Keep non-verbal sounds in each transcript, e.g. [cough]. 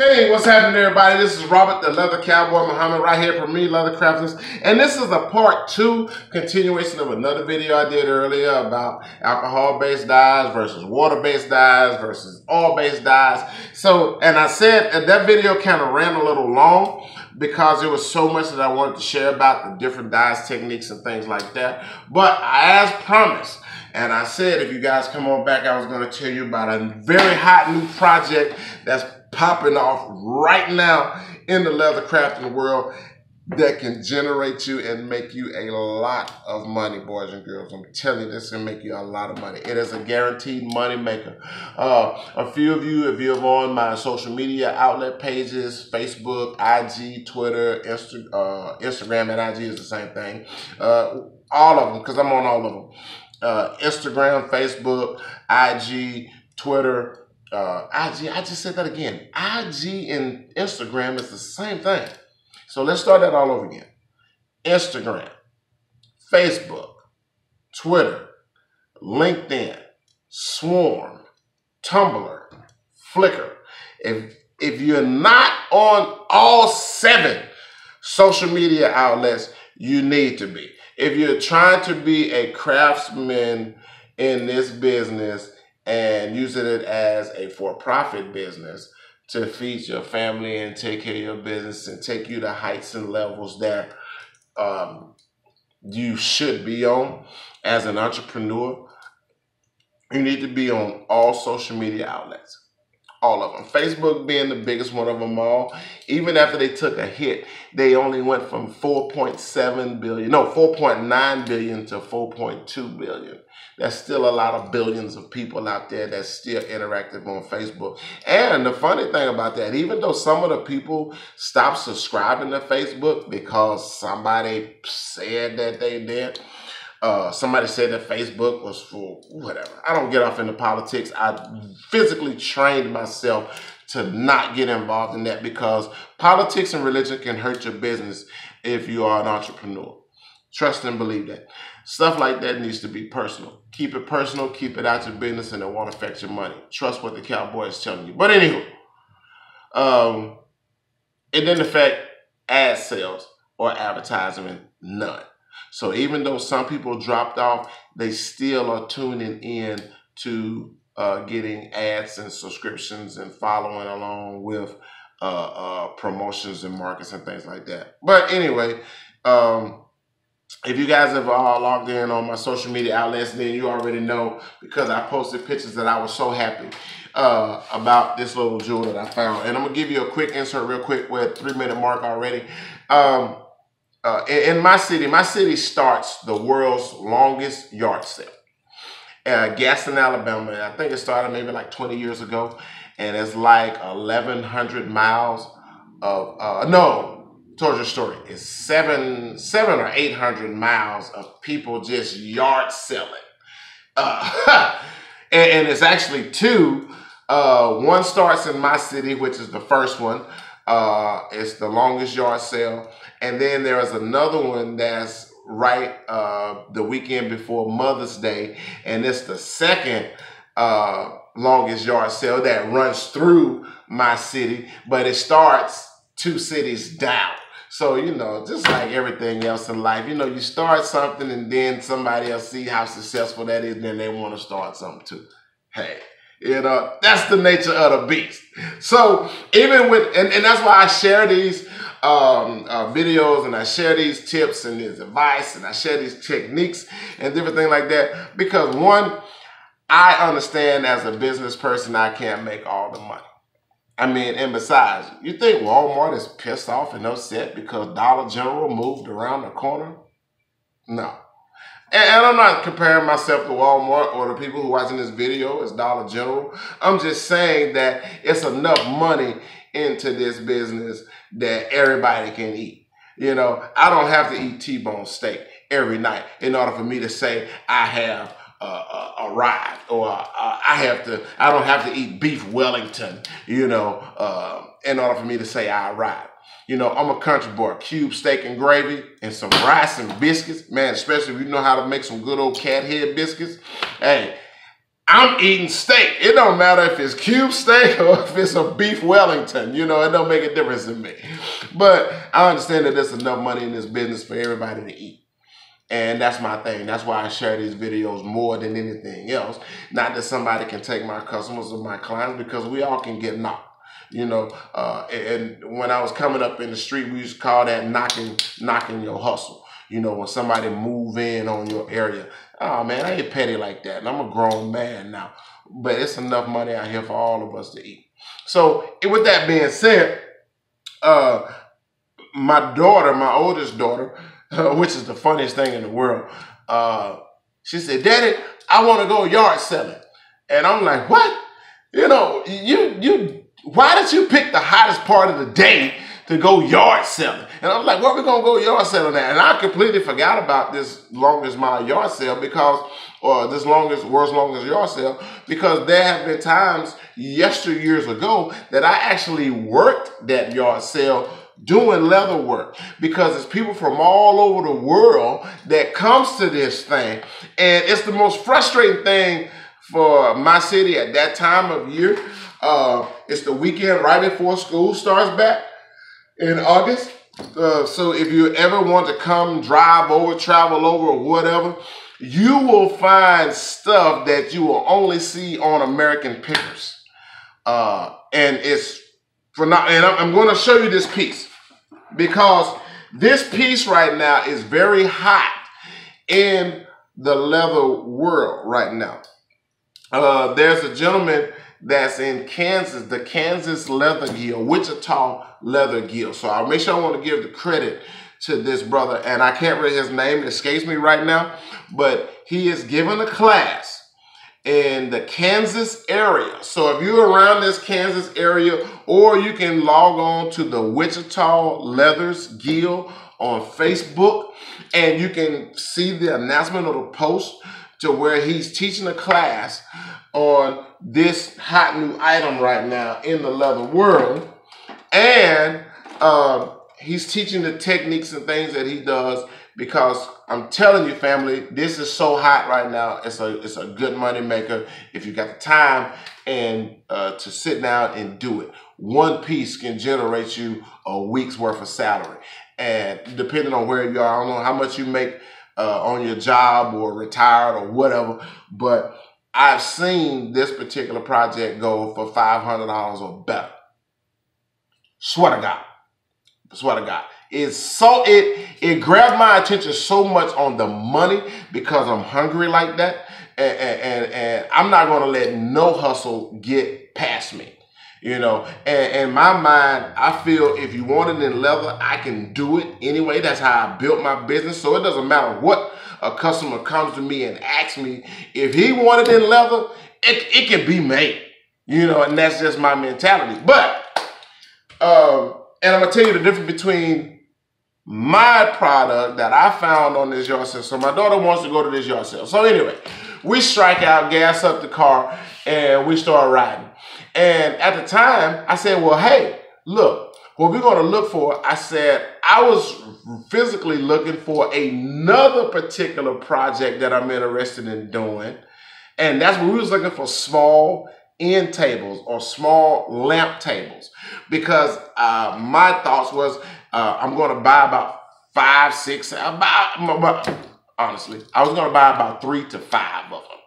Hey, what's happening everybody? This is Robert the Leather Cowboy Muhammad right here for me, Leather Crafters. And this is a part two continuation of another video I did earlier about alcohol-based dyes versus water-based dyes versus oil-based dyes. So, and I said that video kind of ran a little long because there was so much that I wanted to share about the different dyes techniques and things like that. But as promised, and I said if you guys come on back, I was going to tell you about a very hot new project that's popping off right now in the leather crafting world that can generate you and make you a lot of money, boys and girls. I'm telling you, this can make you a lot of money. It is a guaranteed money maker. Uh, a few of you, if you're on my social media outlet pages, Facebook, IG, Twitter, Insta, uh, Instagram, and IG is the same thing. Uh, all of them, because I'm on all of them. Uh, Instagram, Facebook, IG, Twitter, uh, IG. I just said that again. IG and Instagram is the same thing. So let's start that all over again. Instagram, Facebook, Twitter, LinkedIn, Swarm, Tumblr, Flickr. If if you're not on all seven social media outlets, you need to be. If you're trying to be a craftsman in this business, and using it as a for-profit business to feed your family and take care of your business and take you to heights and levels that um, you should be on as an entrepreneur. You need to be on all social media outlets all of them. Facebook being the biggest one of them all. Even after they took a hit, they only went from 4.7 billion, no, 4.9 billion to 4.2 billion. There's still a lot of billions of people out there that's still interactive on Facebook. And the funny thing about that, even though some of the people stop subscribing to Facebook because somebody said that they did, uh, somebody said that Facebook was for whatever. I don't get off into politics. I physically trained myself to not get involved in that because politics and religion can hurt your business if you are an entrepreneur. Trust and believe that. Stuff like that needs to be personal. Keep it personal, keep it out your business, and it won't affect your money. Trust what the cowboy is telling you. But anywho, um, it didn't affect ad sales or advertisement, none. So even though some people dropped off, they still are tuning in to uh, getting ads and subscriptions and following along with uh, uh, promotions and markets and things like that. But anyway, um, if you guys have uh, logged in on my social media outlets, then you already know because I posted pictures that I was so happy uh, about this little jewel that I found. And I'm to give you a quick insert real quick. We're at three minute mark already. Um, uh, in, my city, my city starts the world's longest yard sale. Gadsden, Alabama. I think it started maybe like 20 years ago. And it's like 1,100 miles of, uh, no, told your story. It's seven, seven or 800 miles of people just yard selling. Uh, [laughs] and, and, it's actually two. Uh, one starts in my city, which is the first one. Uh, it's the longest yard sale. And then there is another one that's right uh, the weekend before Mother's Day. And it's the second uh, longest yard sale that runs through my city, but it starts two cities down. So, you know, just like everything else in life, you know, you start something and then somebody else see how successful that is, then they want to start something too. Hey, you know, that's the nature of the beast. So even with, and, and that's why I share these um, uh, videos and I share these tips and this advice and I share these techniques and different things like that. Because one, I understand as a business person, I can't make all the money. I mean, and besides, you think Walmart is pissed off and upset because Dollar General moved around the corner? No. And, and, I'm not comparing myself to Walmart or the people who are watching this video as Dollar General. I'm just saying that it's enough money into this business that everybody can eat. You know, I don't have to eat T-bone steak every night in order for me to say I have uh, uh, arrived or uh, I have to, I don't have to eat beef Wellington, you know, uh, in order for me to say I ride. You know, I'm a country boy. Cube steak and gravy and some rice and biscuits. Man, especially if you know how to make some good old cat head biscuits. Hey, I'm eating steak. It don't matter if it's cube steak [laughs] or if it's a beef Wellington. You know, it don't make a difference to me. But I understand that there's enough money in this business for everybody to eat. And that's my thing. That's why I share these videos more than anything else. Not that somebody can take my customers or my clients because we all can get knocked. You know, uh, and when I was coming up in the street, we used to call that knocking, knocking your hustle. You know, when somebody move in on your area. Oh man, I ain't petty like that. And I'm a grown man now. But it's enough money out here for all of us to eat. So with that being said, uh, my daughter, my oldest daughter, [laughs] which is the funniest thing in the world, uh, she said, Daddy, I want to go yard selling. And I'm like, what? You know, you you why did you pick the hottest part of the day to go yard selling? And I was like, where we gonna go yard selling at? And I completely forgot about this longest mile yard sale because, or this longest, world's longest yard sale, because there have been times yesteryears ago that I actually worked that yard sale doing leather work because it's people from all over the world that comes to this thing and it's the most frustrating thing for my city at that time of year uh, it's the weekend right before school starts back in August. Uh, so if you ever want to come drive over, travel over, or whatever, you will find stuff that you will only see on American Pickers. Uh, and it's for not, and I'm, I'm going to show you this piece because this piece right now is very hot in the leather world right now. Uh, there's a gentleman that's in Kansas, the Kansas Leather Guild, Wichita Leather Guild. So I'll make sure I want to give the credit to this brother. And I can't read his name, it escapes me right now. But he is giving a class in the Kansas area. So if you're around this Kansas area, or you can log on to the Wichita Leathers Guild on Facebook, and you can see the announcement of the post to where he's teaching a class on this hot new item right now in the leather world. And uh, he's teaching the techniques and things that he does because I'm telling you, family, this is so hot right now. It's a it's a good money maker if you got the time and uh, to sit down and do it. One piece can generate you a week's worth of salary, and depending on where you are, I don't know how much you make uh, on your job or retired or whatever, but I've seen this particular project go for $500 or better. Swear to God. Swear to God. It's so, it, it grabbed my attention so much on the money because I'm hungry like that. And, and, and I'm not to let no hustle get past me. You know, and in my mind, I feel if you want it in leather, I can do it anyway. That's how I built my business. So it doesn't matter what a customer comes to me and asks me if he wanted in leather, it, it can be made. You know, and that's just my mentality. But, um, and I'm gonna tell you the difference between my product that I found on this yard sale. So my daughter wants to go to this yard sale. So anyway, we strike out, gas up the car, and we start riding. And at the time, I said, well, hey, look, what we're going to look for, I said, I was physically looking for another particular project that I'm interested in doing. And that's what we was looking for small end tables or small lamp tables because uh, my thoughts was uh, I'm going to buy about five, six, about, about honestly, I was going to buy about three to five of them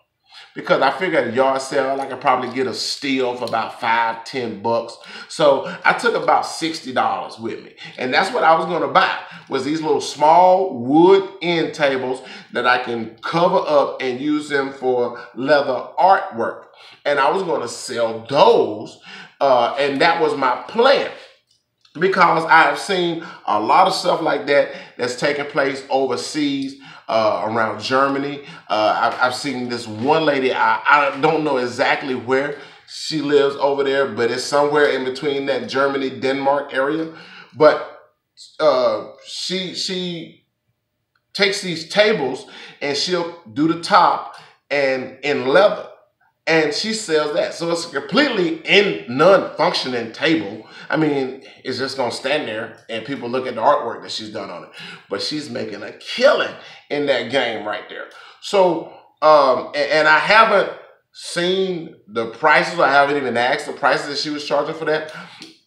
because I figured at a yard sale I could probably get a steal for about five, ten bucks. So I took about sixty dollars with me, and that's what I was going to buy was these little small wood end tables that I can cover up and use them for leather artwork, and I was going to sell those, uh, and that was my plan because I have seen a lot of stuff like that that's taking place overseas uh, around Germany. Uh, I've, I've, seen this one lady, I, I don't know exactly where she lives over there, but it's somewhere in between that Germany, Denmark area. But uh, she, she takes these tables and she'll do the top and in leather and she sells that. So it's a completely in non-functioning table. I mean, it's just gonna stand there and people look at the artwork that she's done on it. But she's making a killing in that game right there. So, um, and, and I haven't seen the prices. I haven't even asked the prices that she was charging for that.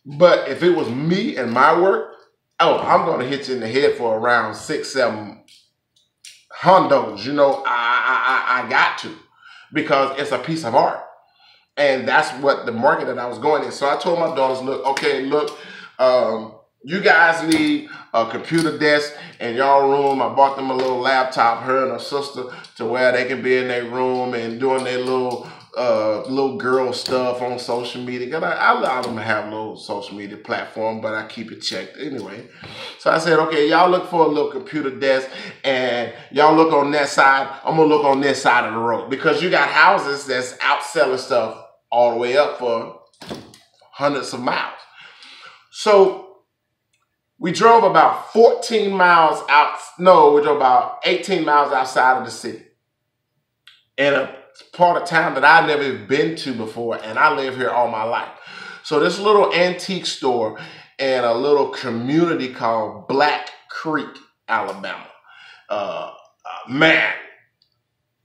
But if it was me and my work, oh, I'm gonna hit you in the head for around six, seven. You know, I I I, I got to because it's a piece of art. And that's what the market that I was going in. So I told my daughters, look, okay, look, um, you guys need a computer desk in y'all room. I bought them a little laptop, her and her sister, to where they can be in their room and doing their little uh, little girl stuff on social media. Cause I, I allow them to have a little social media platform, but I keep it checked anyway. So I said, okay, y'all look for a little computer desk and y'all look on that side. I'm gonna look on this side of the road because you got houses that's out selling stuff all the way up for hundreds of miles. So we drove about 14 miles out, no, we drove about 18 miles outside of the city. And a part of town that I've never been to before, and I live here all my life. So this little antique store and a little community called Black Creek, Alabama. Uh, uh, man,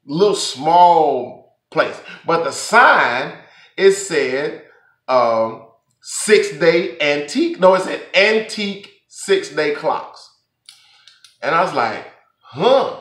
little small place. But the sign it said um, six day antique. No, it said antique six day clocks. And I was like, huh,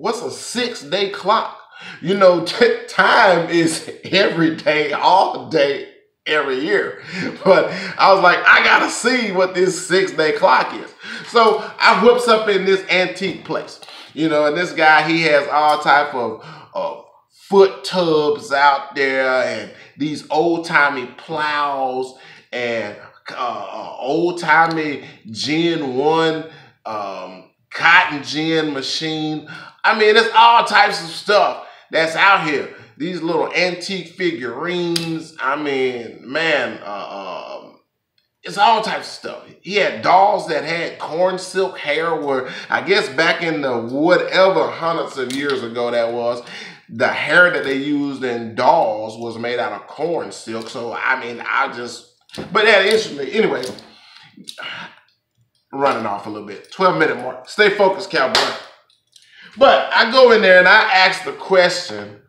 what's a six day clock? You know, [laughs] time is every day, all day, every year. [laughs] But I was like, I gotta see what this six day clock is. So I whips up in this antique place, you know, and this guy, he has all type of, of foot tubs out there and these old timey plows and uh, old timey Gen 1 um, cotton gin machine. I mean, it's all types of stuff that's out here. These little antique figurines. I mean, man, uh, um, it's all types of stuff. He had dolls that had corn silk hair where I guess back in the whatever hundreds of years ago that was, the hair that they used in dolls was made out of corn silk. So I mean, I just, but that instantly, anyway, running off a little bit. 12 minute mark. Stay focused, cowboy. But I go in there and I ask the question,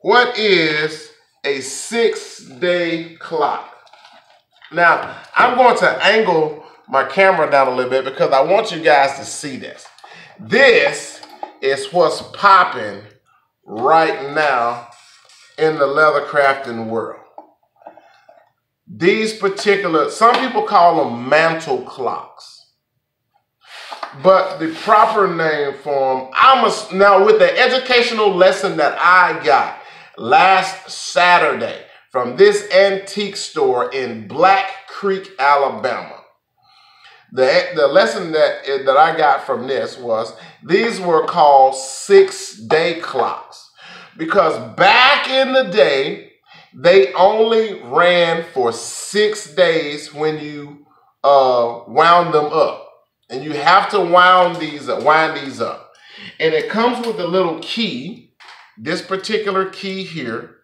what is a six day clock? Now, I'm going to angle my camera down a little bit because I want you guys to see this. This is what's popping right now in the leather crafting world. These particular, some people call them mantle clocks. But the proper name for them, I'm a, now with the educational lesson that I got last Saturday from this antique store in Black Creek, Alabama. The, the lesson that, that I got from this was these were called six day clocks because back in the day, they only ran for six days when you uh, wound them up. And you have to wound these up, wind these up. And it comes with a little key, this particular key here.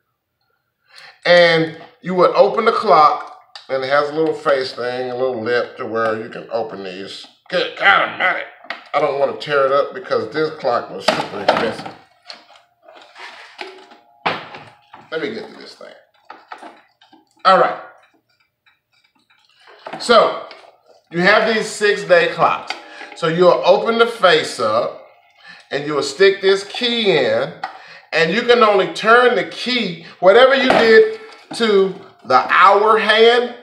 And you would open the clock and it has a little face thing, a little lip to where you can open these. Good God almighty. I don't want to tear it up because this clock was super expensive. Let me get to this thing. All right. So you have these six day clocks. So you'll open the face up and you'll stick this key in and you can only turn the key, whatever you did to the hour hand,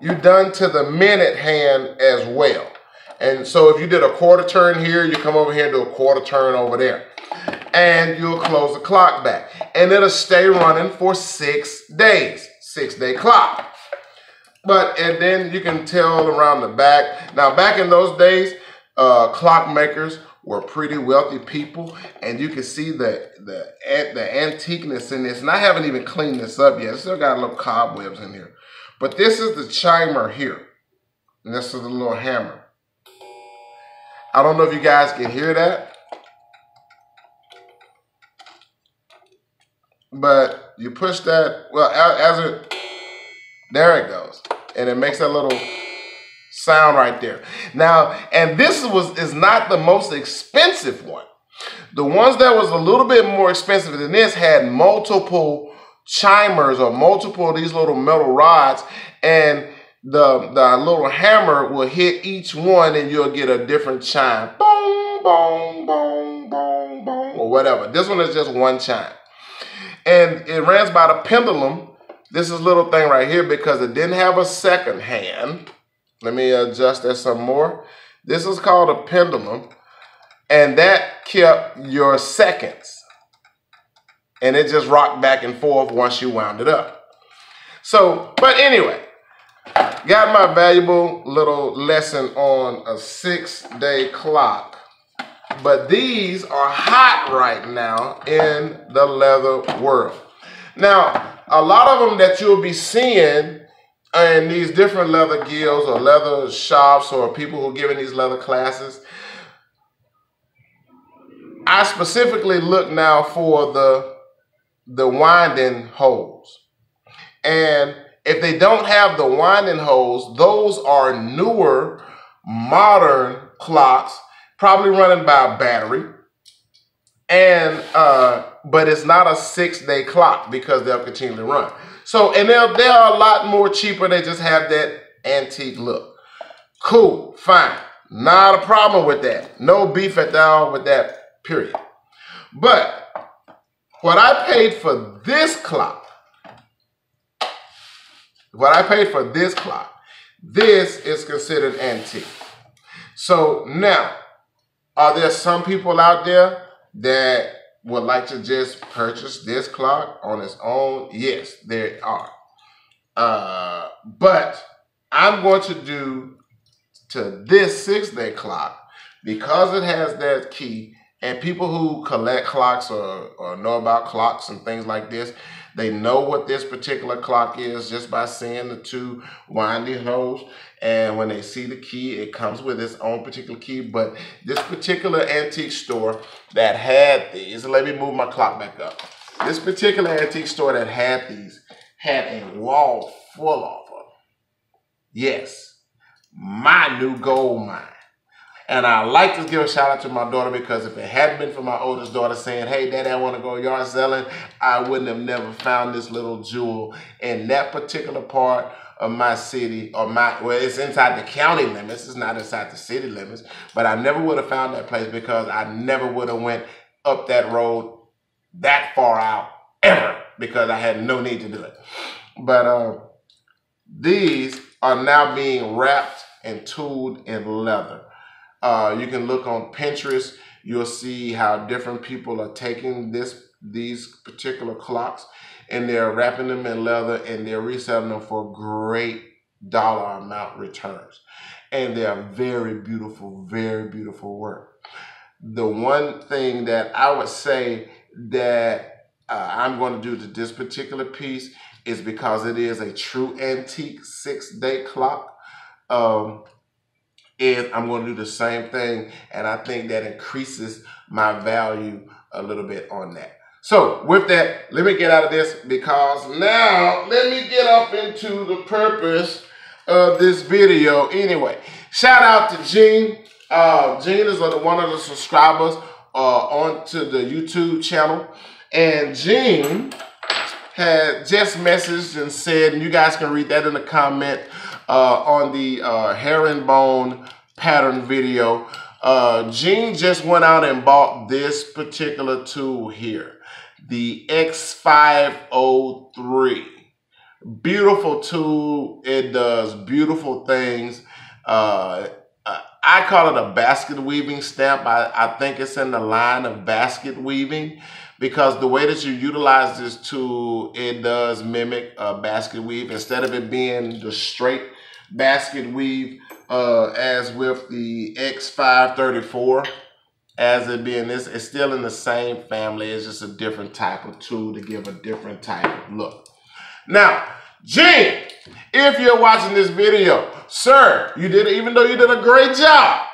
you done to the minute hand as well. And so if you did a quarter turn here, you come over here and do a quarter turn over there. And you'll close the clock back. And it'll stay running for six days, six day clock. But, and then you can tell around the back. Now, back in those days, uh, clockmakers were pretty wealthy people, and you can see the the the antiqueness in this. And I haven't even cleaned this up yet. still got a little cobwebs in here. But this is the chimer here, and this is the little hammer. I don't know if you guys can hear that, but you push that. Well, as it there it goes, and it makes that little sound right there. Now, and this was is not the most expensive one. The ones that was a little bit more expensive than this had multiple chimers or multiple these little metal rods and the, the little hammer will hit each one and you'll get a different chime. Boom, boom, boom, boom, boom, or whatever. This one is just one chime. And it runs by the pendulum. This is little thing right here because it didn't have a second hand. Let me adjust that some more. This is called a pendulum. And that kept your seconds. And it just rocked back and forth once you wound it up. So, but anyway, got my valuable little lesson on a six day clock. But these are hot right now in the leather world. Now, a lot of them that you'll be seeing in these different leather guilds or leather shops or people who are giving these leather classes, I specifically look now for the the winding holes. And if they don't have the winding holes, those are newer, modern clocks, probably running by a battery. And uh, but it's not a six-day clock because they'll continue to run. So, and they're, they are a lot more cheaper. They just have that antique look. Cool, fine. Not a problem with that. No beef at all with that, period. But what I paid for this clock, what I paid for this clock, this is considered antique. So now, are there some people out there that would like to just purchase this clock on its own? Yes, there are. Uh, but I'm going to do to this six day clock because it has that key and people who collect clocks or, or know about clocks and things like this, they know what this particular clock is just by seeing the two winding holes. And when they see the key, it comes with its own particular key. But this particular antique store that had these, let me move my clock back up. This particular antique store that had these had a wall full of them. Yes, my new gold mine. And I like to give a shout out to my daughter because if it hadn't been for my oldest daughter saying, hey, daddy, I want to go yard selling, I wouldn't have never found this little jewel in that particular part of my city or my, well, it's inside the county limits. It's not inside the city limits. But I never would have found that place because I never would have went up that road that far out ever because I had no need to do it. But uh, these are now being wrapped and tooled in leather. Uh, you can look on Pinterest. You'll see how different people are taking this these particular clocks and they're wrapping them in leather and they're reselling them for great dollar amount returns. And they are very beautiful, very beautiful work. The one thing that I would say that uh, I'm going to do to this particular piece is because it is a true antique six day clock. Um, is I'm going to do the same thing. And I think that increases my value a little bit on that. So with that, let me get out of this because now let me get up into the purpose of this video. Anyway, shout out to Gene. Uh, Gene is one of the subscribers uh, onto the YouTube channel. And Gene had just messaged and said, and you guys can read that in the comment, uh, on the uh, herringbone pattern video. Uh, Gene just went out and bought this particular tool here, the X503. Beautiful tool. It does beautiful things. Uh, I call it a basket weaving stamp. I, I think it's in the line of basket weaving because the way that you utilize this tool, it does mimic a basket weave. Instead of it being the straight basket weave uh, as with the X534 as it being this it's still in the same family. It's just a different type of tool to give a different type of look. Now Gene if you're watching this video sir you did even though you did a great job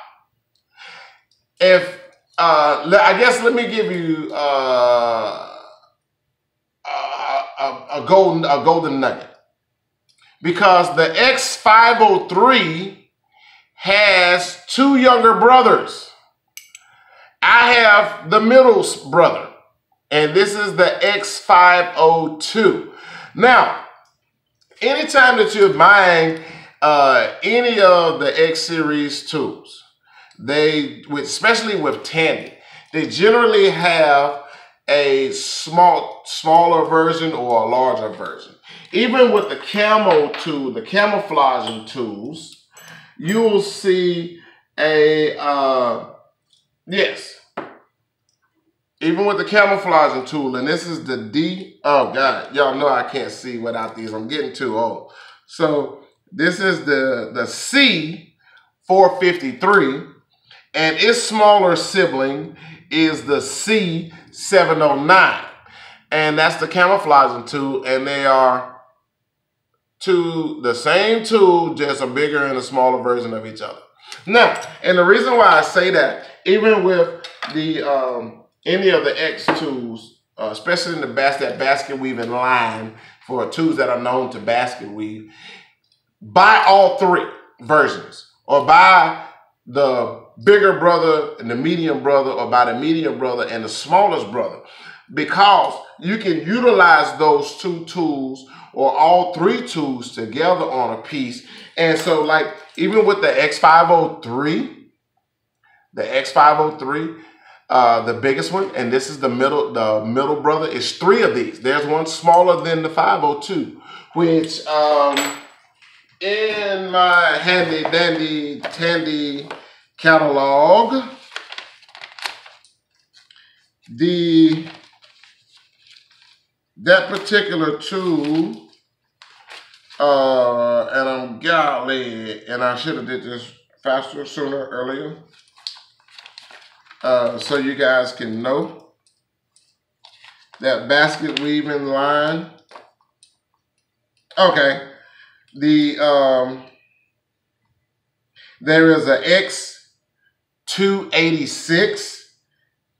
if uh, I guess let me give you uh, a, a, a golden a golden nugget. Because the X503 has two younger brothers. I have the middle brother, and this is the X502. Now, anytime that you're buying uh, any of the X series tools, they, especially with Tandy, they generally have a small, smaller version or a larger version. Even with the camo tool, the camouflaging tools, you will see a, uh, yes, even with the camouflaging tool, and this is the D, oh God, y'all know I can't see without these, I'm getting too old. So this is the, the C453, and its smaller sibling is the C709. And that's the camouflaging tool, and they are two, the same tool, just a bigger and a smaller version of each other. Now, and the reason why I say that, even with the um, any of the X tools, uh, especially in the bas that basket weaving line for tools that are known to basket weave, buy all three versions or buy the bigger brother and the medium brother or by the medium brother and the smallest brother because you can utilize those two tools or all three tools together on a piece. And so like even with the X503, the X503, uh, the biggest one, and this is the middle, the middle brother, is three of these. There's one smaller than the 502, which um, in my handy dandy tandy catalog. The that particular tool, uh, and I'm golly, and I should have did this faster, sooner, earlier, uh, so you guys can know that basket weaving line. Okay, the um, there is a X 286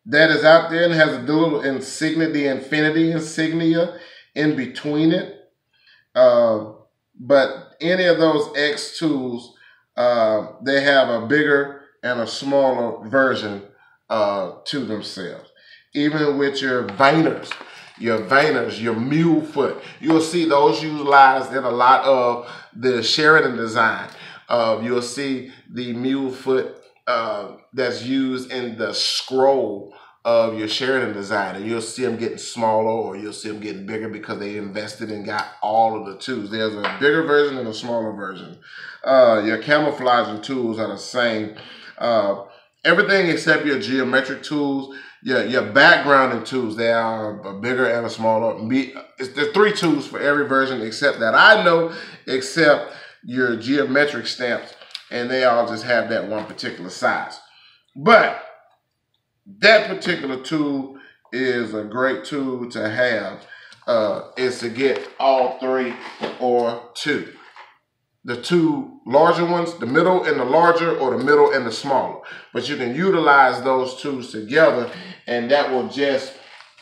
that is out there and has a little insignia, the infinity insignia in between it. Uh, but any of those X tools, uh, they have a bigger and a smaller version uh, to themselves. Even with your veiners, your veiners, your mule foot, you'll see those utilized in a lot of the Sheridan design. Uh, you'll see the mule foot uh, that's used in the scroll of your Sheridan design, and you'll see them getting smaller or you'll see them getting bigger because they invested and got all of the tools. There's a bigger version and a smaller version. Uh, your camouflaging tools are the same. Uh, everything except your geometric tools, your your backgrounding tools, they are a bigger and a smaller. It's, there's three tools for every version except that I know, except your geometric stamps and they all just have that one particular size. But that particular tool is a great tool to have uh, is to get all three or two. The two larger ones, the middle and the larger or the middle and the smaller. But you can utilize those two together and that will just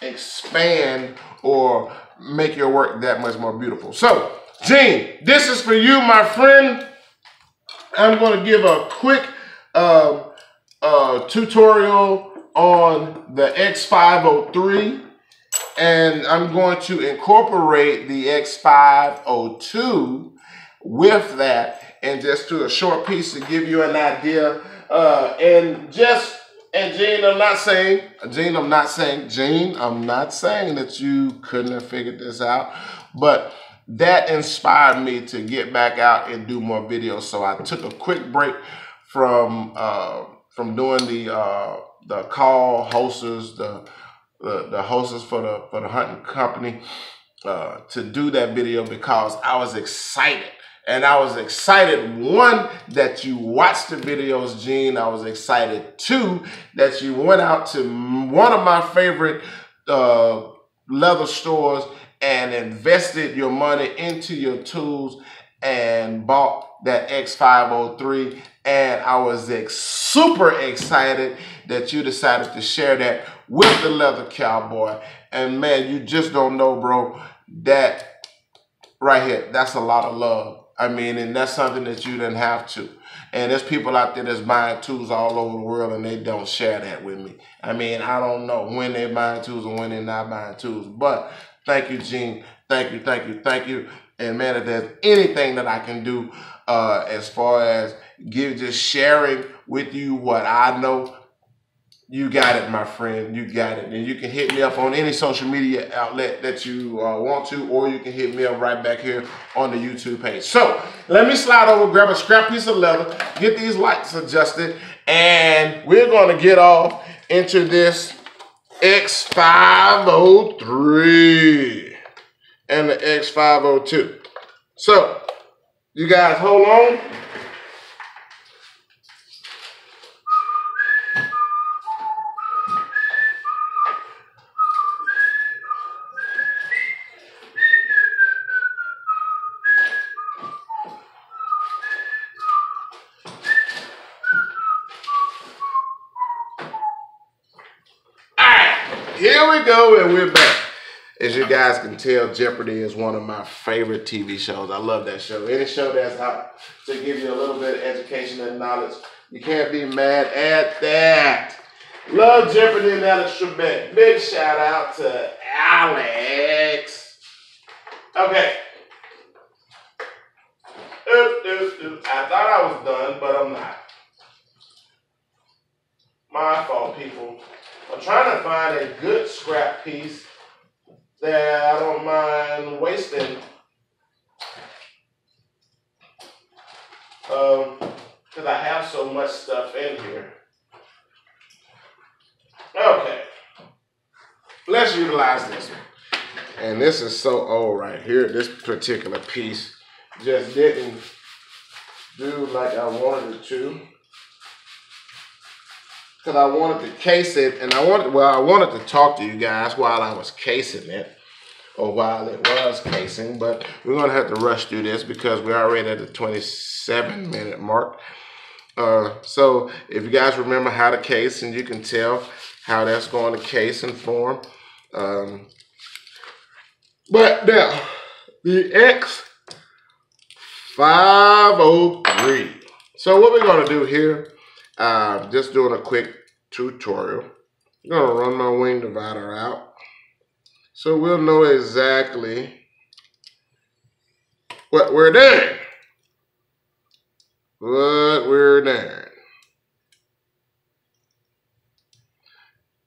expand or make your work that much more beautiful. So, Gene, this is for you, my friend. I'm going to give a quick uh, uh, tutorial on the X503 and I'm going to incorporate the X502 with that and just do a short piece to give you an idea uh, and just and Gene, I'm not saying, Gene, I'm not saying, Gene, I'm not saying that you couldn't have figured this out, but that inspired me to get back out and do more videos. So I took a quick break from uh, from doing the uh, the call hosters, the the, the for the for the hunting company uh, to do that video because I was excited. And I was excited, one, that you watched the videos, Gene. I was excited, two, that you went out to one of my favorite uh, leather stores and invested your money into your tools and bought that X503 and I was ex super excited that you decided to share that with the Leather Cowboy. And man, you just don't know, bro, that right here, that's a lot of love. I mean, and that's something that you didn't have to. And there's people out there that's buying tools all over the world and they don't share that with me. I mean, I don't know when they're buying tools and when they're not buying tools. But thank you, Gene. Thank you, thank you, thank you. And man, if there's anything that I can do uh, as far as give just sharing with you what I know, you got it, my friend. You got it. And you can hit me up on any social media outlet that you uh, want to, or you can hit me up right back here on the YouTube page. So let me slide over, grab a scrap piece of leather, get these lights adjusted, and we're going to get off into this X503 and the X502. So you guys hold on. here we go, and we're back. As you guys can tell, Jeopardy is one of my favorite TV shows. I love that show. Any show that's out to give you a little bit of education and knowledge, you can't be mad at that. Love Jeopardy and Alex Trebek. Big shout out to Alex. Okay. Oop, oop, oop. I thought I was done, but I'm not. My fault, people. I'm trying to find a good scrap piece that I don't mind wasting. Um, because I have so much stuff in here. Okay. Let's utilize this one. And this is so old right here. This particular piece just didn't do like I wanted it to because I wanted to case it, and I wanted, well, I wanted to talk to you guys while I was casing it, or while it was casing, but we're to have to rush through this because we're already at the 27 minute mark. Uh, so if you guys remember how to case, and you can tell how that's going to case and form. Um, but now, the X503. So what we're to do here uh, just doing a quick tutorial. I'm going to run my wing divider out. So we'll know exactly what we're doing. What we're doing.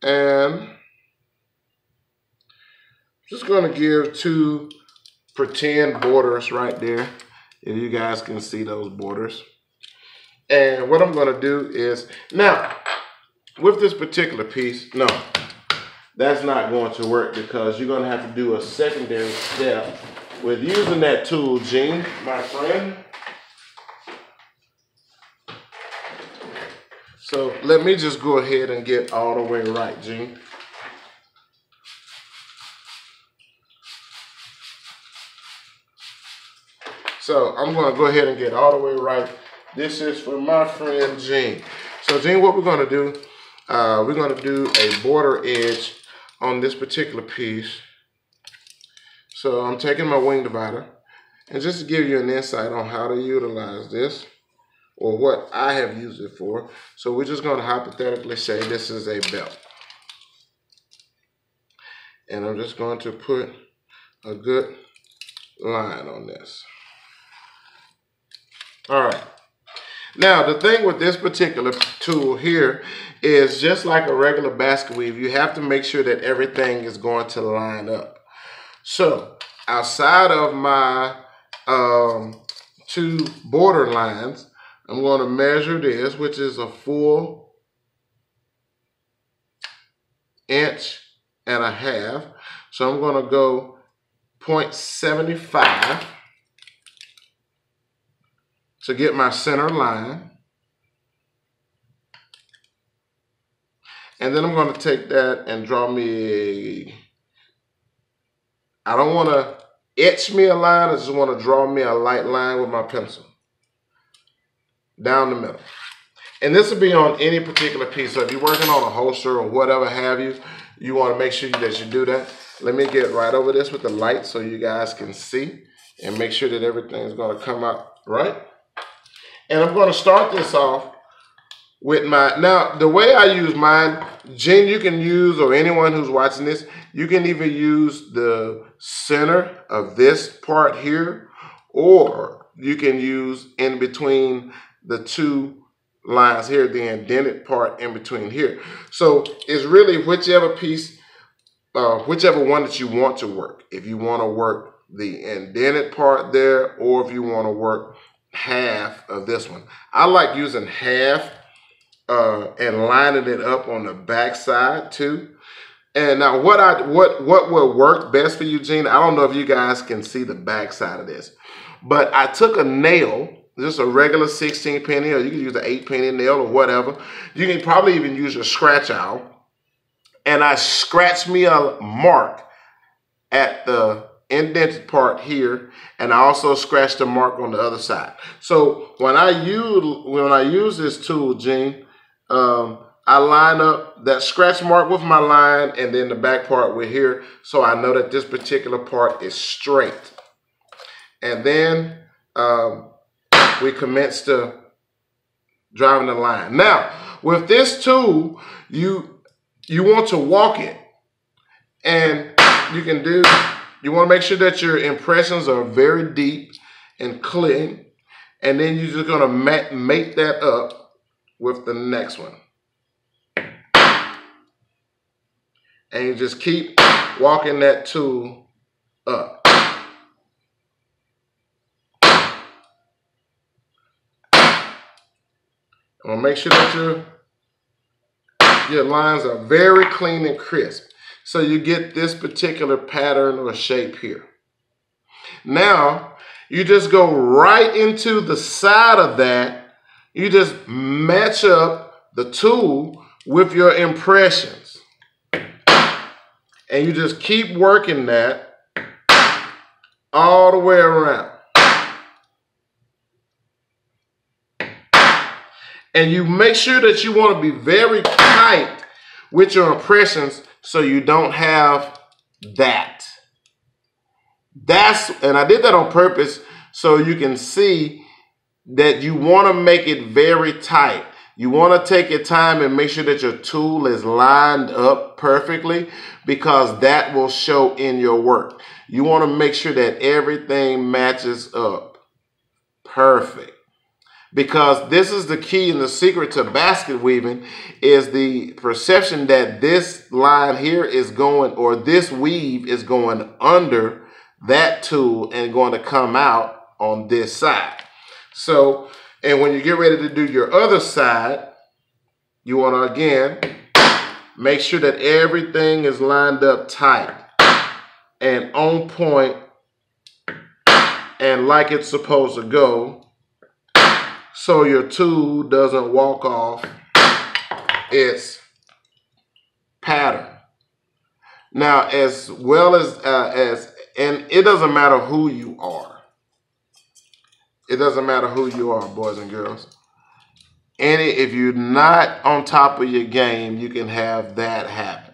And just going to give two pretend borders right there. If you guys can see those borders. And what I'm to do is, now, with this particular piece, no, that's not going to work because you're to have to do a secondary step with using that tool, Gene, my friend. So let me just go ahead and get all the way right, Gene. So I'm to go ahead and get all the way right this is for my friend Gene. So Gene, what we're gonna do, uh, we're gonna do a border edge on this particular piece. So I'm taking my wing divider and just to give you an insight on how to utilize this or what I have used it for. So we're just gonna hypothetically say this is a belt. And I'm just going to put a good line on this. All right. Now, the thing with this particular tool here is just like a regular basket weave, you have to make sure that everything is going to line up. So, outside of my um, two border lines, I'm going to measure this, which is a full inch and a half. So I'm going to go 0.75 to get my center line. And then I'm going to take that and draw me I don't want to etch me a line, I just want to draw me a light line with my pencil. Down the middle. And this will be on any particular piece. So if you're working on a holster or whatever have you, you want to make sure that you do that. Let me get right over this with the light so you guys can see. and make sure that everything's gonna come out right. And I'm gonna start this off with my, now the way I use mine, Jen, you can use, or anyone who's watching this, you can even use the center of this part here, or you can use in between the two lines here, the indented part in between here. So it's really whichever piece, uh, whichever one that you want to work. If you want to work the indented part there, or if you want to work half of this one. I like using half uh, and lining it up on the back side too. And now what I what what will work best for you, Gene? I don't know if you guys can see the back side of this, but I took a nail just a regular 16 penny, or you can use an 8 penny nail or whatever. You can probably even use a scratch awl. And I scratched me a mark at the indented part here, and I also scratched a mark on the other side. So when I use when I use this tool, Gene, um, I line up that scratch mark with my line, and then the back part with here, so I know that this particular part is straight. And then um, we commence to driving the line. Now, with this tool, you you want to walk it. And you can do, you want to make sure that your impressions are very deep and clean. And then you're just going to make that up with the next one. And you just keep walking that tool up. I'm gonna make sure that your, your lines are very clean and crisp. So you get this particular pattern or shape here. Now, you just go right into the side of that. You just match up the tool with your impressions. And you just keep working that all the way around. And you make sure that you want to be very tight with your impressions so you don't have that. That's, and I did that on purpose so you can see that you want to make it very tight. You want to take your time and make sure that your tool is lined up perfectly because that will show in your work. You want to make sure that everything matches up perfect because this is the key and the secret to basket weaving is the perception that this line here is going or this weave is going under that tool and going to come out on this side. So, and when you get ready to do your other side, you want to again make sure that everything is lined up tight and on point and like it's supposed to go so your tool doesn't walk off its pattern. Now, as well as, uh, as, and it doesn't matter who you are. It doesn't matter who you are, boys and girls. And if you're not on top of your game, you can have that happen.